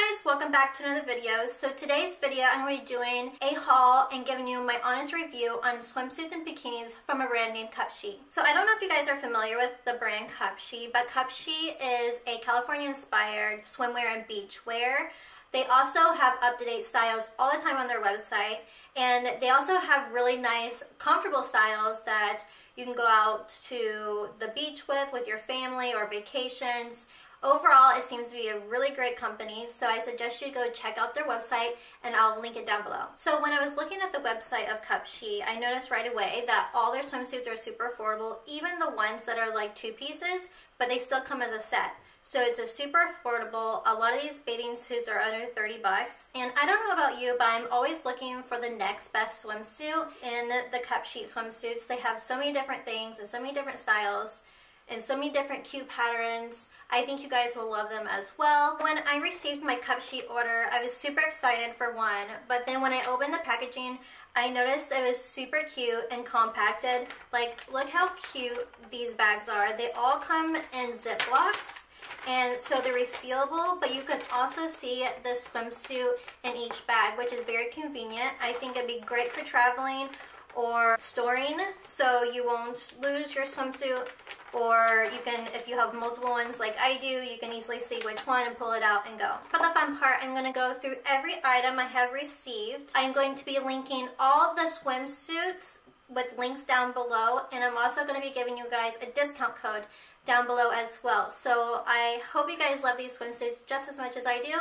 guys, welcome back to another video. So today's video I'm going to be doing a haul and giving you my honest review on swimsuits and bikinis from a brand named Cupshe. So I don't know if you guys are familiar with the brand Cupshe, but Cupshe is a California inspired swimwear and beachwear. They also have up-to-date styles all the time on their website and they also have really nice comfortable styles that you can go out to the beach with with your family or vacations Overall, it seems to be a really great company, so I suggest you go check out their website and I'll link it down below. So when I was looking at the website of Cupshe, I noticed right away that all their swimsuits are super affordable, even the ones that are like two pieces, but they still come as a set. So it's a super affordable. A lot of these bathing suits are under 30 bucks. And I don't know about you, but I'm always looking for the next best swimsuit in the Cupshe swimsuits. They have so many different things and so many different styles and so many different cute patterns. I think you guys will love them as well. When I received my Cupshe order, I was super excited for one, but then when I opened the packaging, I noticed it was super cute and compacted. Like, look how cute these bags are. They all come in Ziplocs, and so they're resealable, but you can also see the swimsuit in each bag, which is very convenient. I think it'd be great for traveling or storing so you won't lose your swimsuit or you can, if you have multiple ones like I do, you can easily see which one and pull it out and go. For the fun part, I'm going to go through every item I have received. I'm going to be linking all the swimsuits with links down below and I'm also going to be giving you guys a discount code down below as well. So I hope you guys love these swimsuits just as much as I do.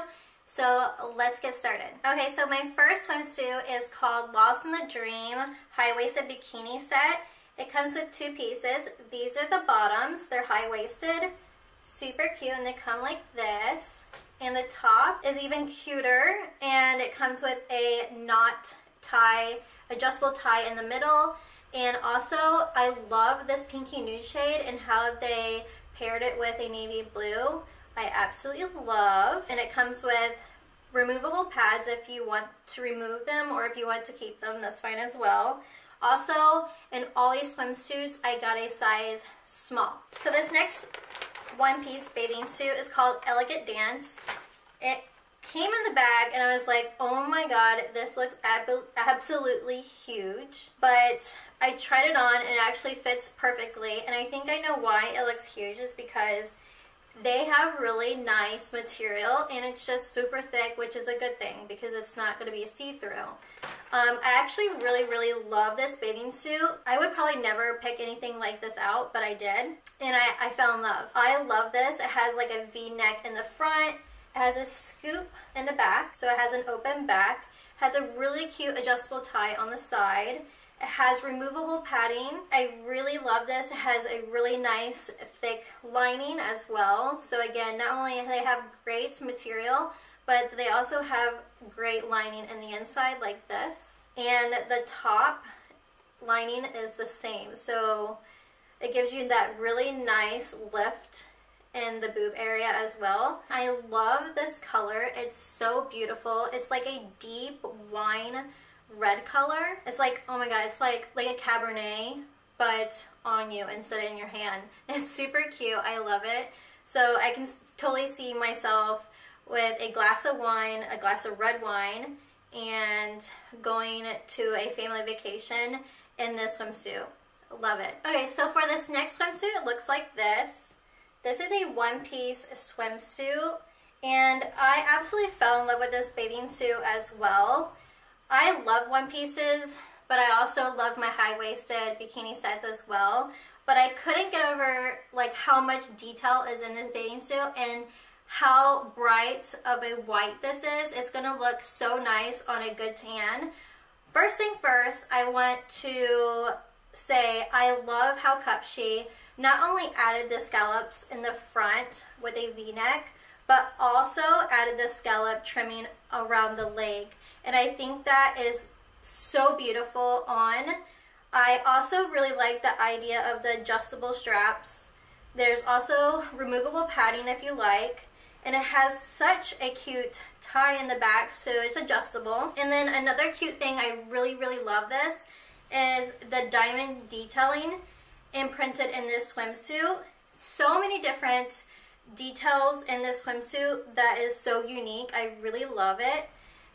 So let's get started. Okay, so my first swimsuit is called Lost in the Dream High-Waisted Bikini Set. It comes with two pieces. These are the bottoms. They're high-waisted, super cute, and they come like this. And the top is even cuter, and it comes with a knot tie, adjustable tie in the middle. And also, I love this pinky nude shade and how they paired it with a navy blue. I absolutely love. And it comes with removable pads if you want to remove them or if you want to keep them, that's fine as well. Also, in all these swimsuits, I got a size small. So this next one-piece bathing suit is called Elegant Dance. It came in the bag and I was like, oh my god, this looks ab absolutely huge. But I tried it on and it actually fits perfectly. And I think I know why it looks huge is because they have really nice material and it's just super thick, which is a good thing because it's not going to be see-through. Um, I actually really, really love this bathing suit. I would probably never pick anything like this out, but I did. And I, I fell in love. I love this. It has like a V-neck in the front. It has a scoop in the back, so it has an open back. Has a really cute adjustable tie on the side. It has removable padding. I really love this. It has a really nice thick lining as well. So again, not only they have great material, but they also have great lining in the inside like this. And the top lining is the same. So it gives you that really nice lift in the boob area as well. I love this color. It's so beautiful. It's like a deep wine red color. It's like, oh my god, it's like, like a Cabernet, but on you instead of in your hand. It's super cute. I love it. So I can totally see myself with a glass of wine, a glass of red wine, and going to a family vacation in this swimsuit. Love it. Okay, so for this next swimsuit, it looks like this. This is a one-piece swimsuit, and I absolutely fell in love with this bathing suit as well. I love one pieces, but I also love my high-waisted bikini sets as well. But I couldn't get over like how much detail is in this bathing suit and how bright of a white this is. It's going to look so nice on a good tan. First thing first, I want to say I love how Cupshe not only added the scallops in the front with a v-neck, but also added the scallop trimming around the leg and I think that is so beautiful on. I also really like the idea of the adjustable straps. There's also removable padding if you like. And it has such a cute tie in the back, so it's adjustable. And then another cute thing, I really, really love this, is the diamond detailing imprinted in this swimsuit. So many different details in this swimsuit that is so unique. I really love it.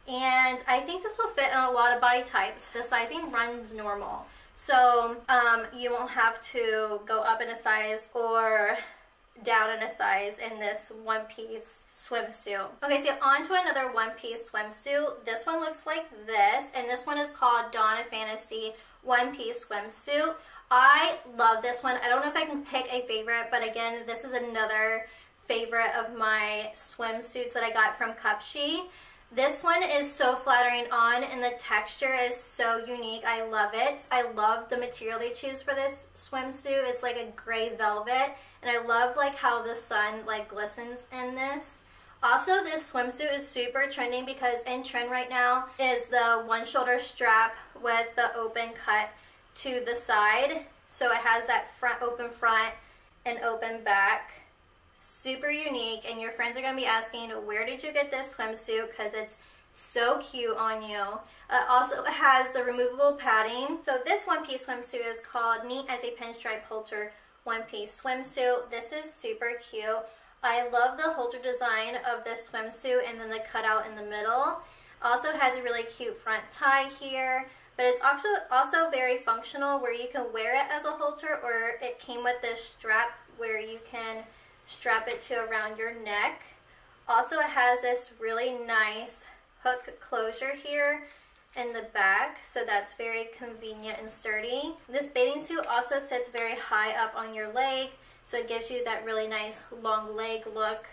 And I think this will fit in a lot of body types. The sizing runs normal. So um, you won't have to go up in a size or down in a size in this one piece swimsuit. Okay, so on to another one piece swimsuit. This one looks like this, and this one is called Dawn of Fantasy one piece swimsuit. I love this one. I don't know if I can pick a favorite, but again, this is another favorite of my swimsuits that I got from Cupshe. This one is so flattering on and the texture is so unique. I love it. I love the material they choose for this swimsuit. It's like a gray velvet and I love like how the sun like glistens in this. Also, this swimsuit is super trending because in trend right now is the one shoulder strap with the open cut to the side. So it has that front open front and open back super unique and your friends are going to be asking where did you get this swimsuit because it's so cute on you. Uh, also has the removable padding. So this one piece swimsuit is called Neat as a Pinstripe Halter one piece swimsuit. This is super cute. I love the halter design of this swimsuit and then the cutout in the middle. Also has a really cute front tie here. But it's also, also very functional where you can wear it as a halter or it came with this strap where you can strap it to around your neck. Also, it has this really nice hook closure here in the back, so that's very convenient and sturdy. This bathing suit also sits very high up on your leg, so it gives you that really nice long leg look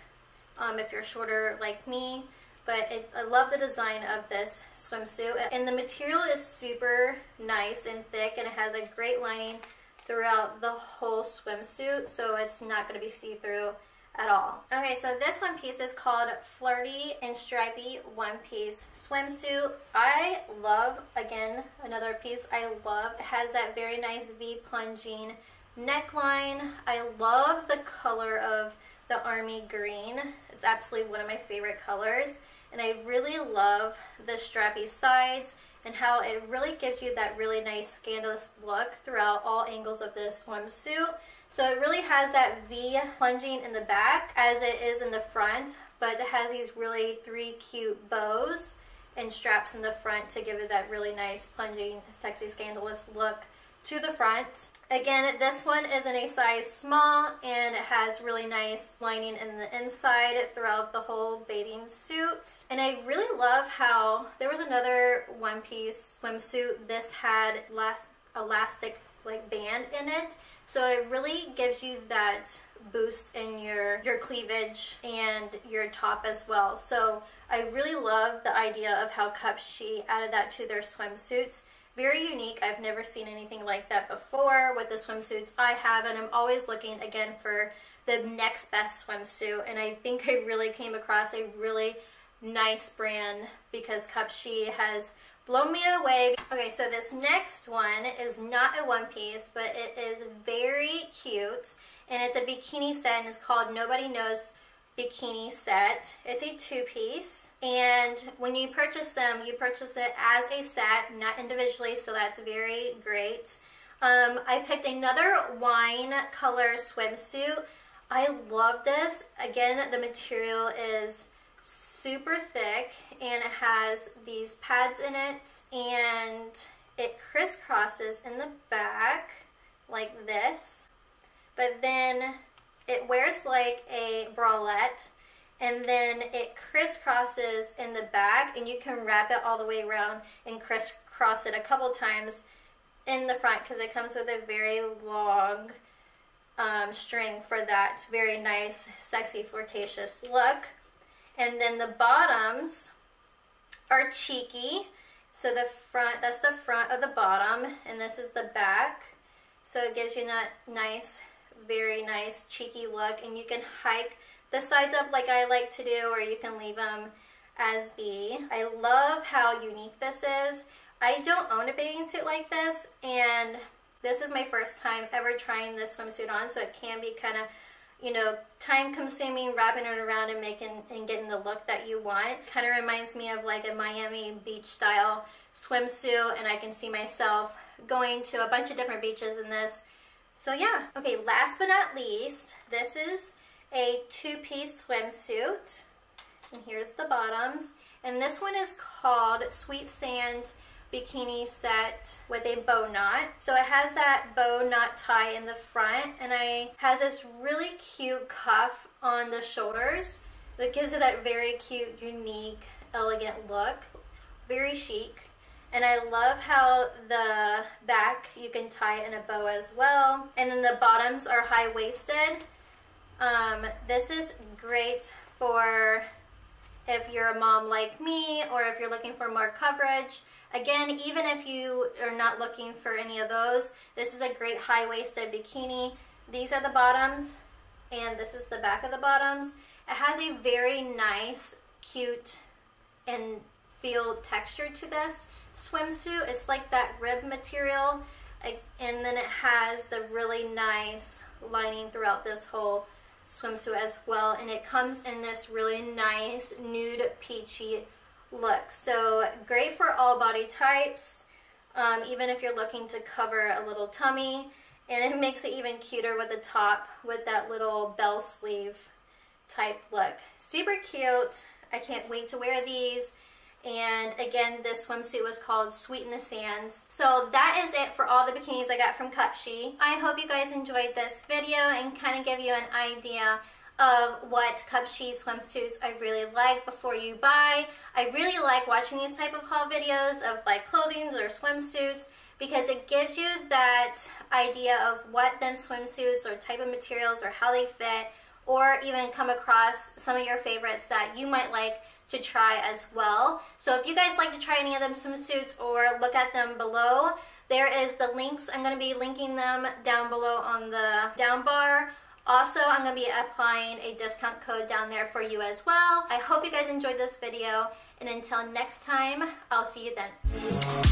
um, if you're shorter like me. But it, I love the design of this swimsuit. And the material is super nice and thick, and it has a great lining throughout the whole swimsuit, so it's not going to be see-through at all. Okay, so this one piece is called Flirty and Stripy One Piece Swimsuit. I love, again, another piece I love. It has that very nice V plunging neckline. I love the color of the army green. It's absolutely one of my favorite colors. And I really love the strappy sides and how it really gives you that really nice scandalous look throughout all angles of this swimsuit. So it really has that V plunging in the back as it is in the front, but it has these really three cute bows and straps in the front to give it that really nice plunging, sexy, scandalous look to the front. Again, this one is in a size small and it has really nice lining in the inside throughout the whole bathing suit. And I really love how there was another one piece swimsuit. This had last elastic like band in it. So it really gives you that boost in your, your cleavage and your top as well. So I really love the idea of how Cupshe added that to their swimsuits very unique. I've never seen anything like that before with the swimsuits I have, and I'm always looking again for the next best swimsuit. And I think I really came across a really nice brand because Cupshe has blown me away. Okay, so this next one is not a one piece, but it is very cute. And it's a bikini set and it's called Nobody Knows Bikini Set. It's a two piece. And when you purchase them, you purchase it as a set, not individually, so that's very great. Um, I picked another wine color swimsuit. I love this. Again, the material is super thick and it has these pads in it and it crisscrosses in the back like this. But then it wears like a bralette and then it crisscrosses in the back and you can wrap it all the way around and crisscross it a couple times in the front because it comes with a very long um, string for that very nice sexy flirtatious look. And then the bottoms are cheeky. So the front that's the front of the bottom and this is the back. So it gives you that nice very nice cheeky look and you can hike the sides up like I like to do or you can leave them as B. I love how unique this is. I don't own a bathing suit like this and this is my first time ever trying this swimsuit on so it can be kind of you know time consuming wrapping it around and making and getting the look that you want kind of reminds me of like a Miami beach style swimsuit and I can see myself going to a bunch of different beaches in this so yeah okay last but not least this is a two-piece swimsuit. And here's the bottoms. And this one is called Sweet Sand bikini set with a bow knot. So it has that bow knot tie in the front and I has this really cute cuff on the shoulders. It gives it that very cute, unique, elegant look. Very chic. And I love how the back you can tie it in a bow as well. And then the bottoms are high-waisted. Um, this is great for if you're a mom like me or if you're looking for more coverage. Again, even if you are not looking for any of those, this is a great high-waisted bikini. These are the bottoms, and this is the back of the bottoms. It has a very nice, cute, and feel texture to this swimsuit. It's like that rib material, and then it has the really nice lining throughout this whole swimsuit as well, and it comes in this really nice nude peachy look. So great for all body types, um, even if you're looking to cover a little tummy. And it makes it even cuter with the top with that little bell sleeve type look. Super cute. I can't wait to wear these. And again, this swimsuit was called Sweet in the Sands. So that is it for all the bikinis I got from Cupshe. I hope you guys enjoyed this video and kind of give you an idea of what Cupshe swimsuits I really like before you buy. I really like watching these type of haul videos of like clothing or swimsuits because it gives you that idea of what them swimsuits or type of materials or how they fit or even come across some of your favorites that you might like to try as well. So if you guys like to try any of them swimsuits or look at them below, there is the links. I'm going to be linking them down below on the down bar. Also, I'm going to be applying a discount code down there for you as well. I hope you guys enjoyed this video, and until next time, I'll see you then.